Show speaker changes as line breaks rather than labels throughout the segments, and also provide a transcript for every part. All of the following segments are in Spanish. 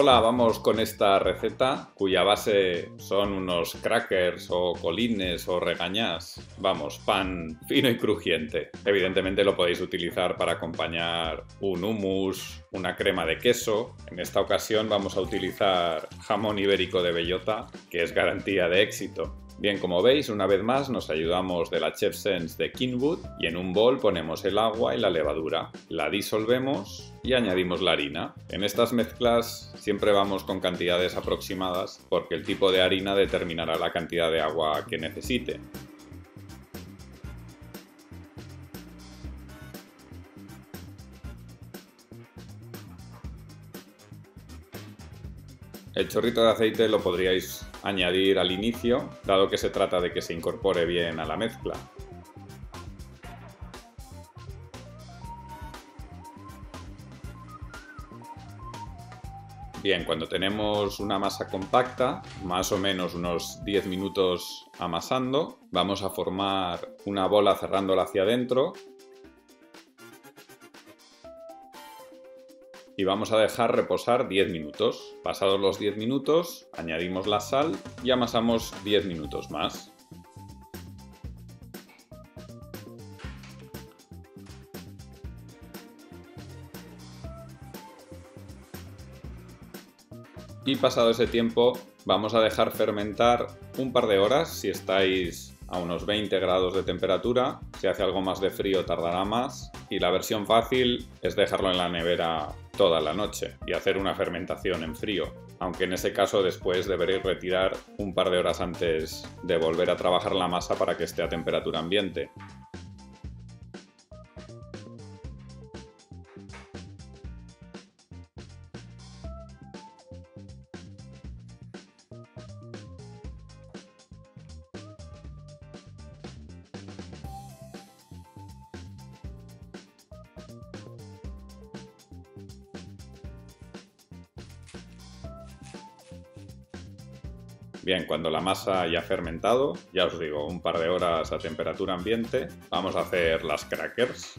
Hola, vamos con esta receta cuya base son unos crackers o colines o regañás. Vamos, pan fino y crujiente. Evidentemente lo podéis utilizar para acompañar un hummus, una crema de queso. En esta ocasión vamos a utilizar jamón ibérico de bellota, que es garantía de éxito. Bien, como veis, una vez más nos ayudamos de la Chef Sense de Kinwood y en un bol ponemos el agua y la levadura. La disolvemos y añadimos la harina. En estas mezclas siempre vamos con cantidades aproximadas porque el tipo de harina determinará la cantidad de agua que necesite. El chorrito de aceite lo podríais añadir al inicio, dado que se trata de que se incorpore bien a la mezcla. Bien, cuando tenemos una masa compacta, más o menos unos 10 minutos amasando, vamos a formar una bola cerrándola hacia adentro y vamos a dejar reposar 10 minutos. Pasados los 10 minutos, añadimos la sal y amasamos 10 minutos más. Y pasado ese tiempo vamos a dejar fermentar un par de horas si estáis a unos 20 grados de temperatura. Si hace algo más de frío tardará más. Y la versión fácil es dejarlo en la nevera toda la noche y hacer una fermentación en frío, aunque en ese caso después deberéis retirar un par de horas antes de volver a trabajar la masa para que esté a temperatura ambiente. Bien, cuando la masa ya ha fermentado, ya os digo, un par de horas a temperatura ambiente, vamos a hacer las crackers.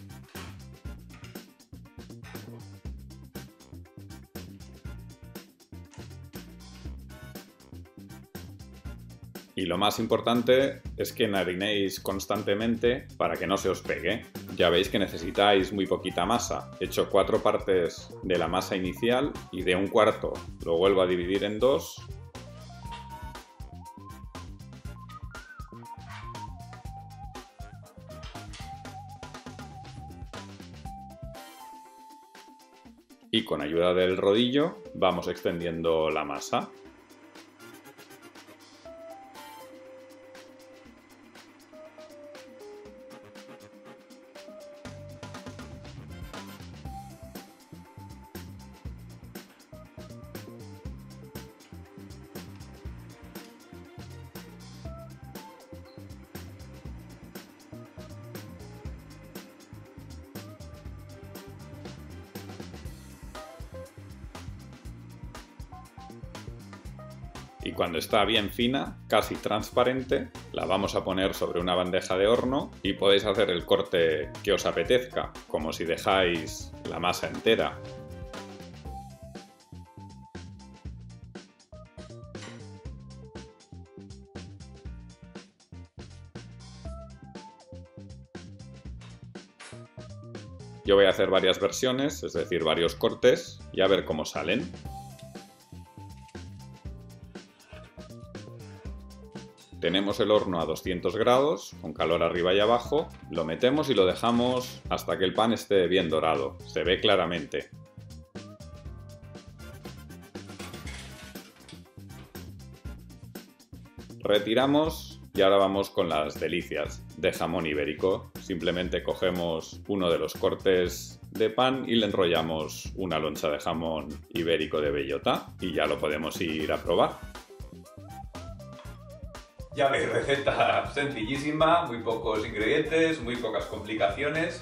Y lo más importante es que narinéis constantemente para que no se os pegue. Ya veis que necesitáis muy poquita masa. He hecho cuatro partes de la masa inicial y de un cuarto lo vuelvo a dividir en dos y con ayuda del rodillo vamos extendiendo la masa. Y cuando está bien fina, casi transparente, la vamos a poner sobre una bandeja de horno y podéis hacer el corte que os apetezca, como si dejáis la masa entera. Yo voy a hacer varias versiones, es decir, varios cortes, y a ver cómo salen. Tenemos el horno a 200 grados, con calor arriba y abajo, lo metemos y lo dejamos hasta que el pan esté bien dorado, se ve claramente. Retiramos y ahora vamos con las delicias de jamón ibérico. Simplemente cogemos uno de los cortes de pan y le enrollamos una loncha de jamón ibérico de bellota y ya lo podemos ir a probar.
Ya veis, receta sencillísima, muy pocos ingredientes, muy pocas complicaciones,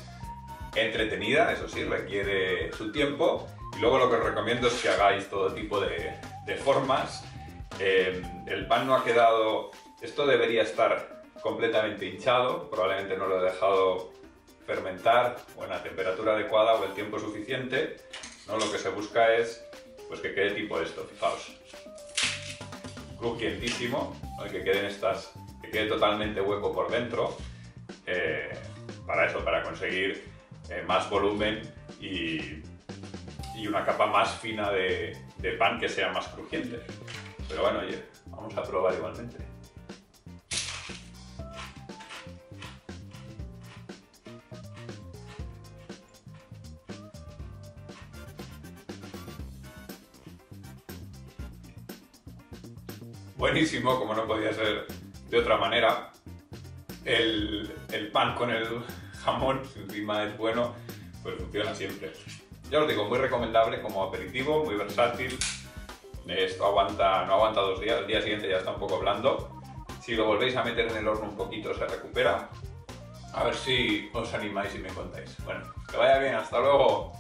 entretenida, eso sí, requiere su tiempo. Y luego lo que os recomiendo es que hagáis todo tipo de, formas. Eh, el pan no ha quedado... Esto debería estar completamente hinchado, probablemente no lo he dejado fermentar o en la temperatura adecuada o el tiempo suficiente. ¿no? Lo que se busca es pues que quede tipo esto, fijaos. Crujientísimo, que queden estas, que quede totalmente hueco por dentro. Eh, para eso, para conseguir eh, más volumen y, una capa más fina de, de pan que sea más crujiente. Pero bueno, oye, vamos a probar igualmente. Buenísimo, como no podía ser de otra manera. El, pan con el jamón, si encima es bueno, pues funciona siempre. Ya os digo, muy recomendable como aperitivo, muy versátil. Esto aguanta, no aguanta dos días, el día siguiente ya está un poco blando. Si lo volvéis a meter en el horno un poquito se recupera. A ver si os animáis y me contáis. Bueno, que vaya bien, hasta luego.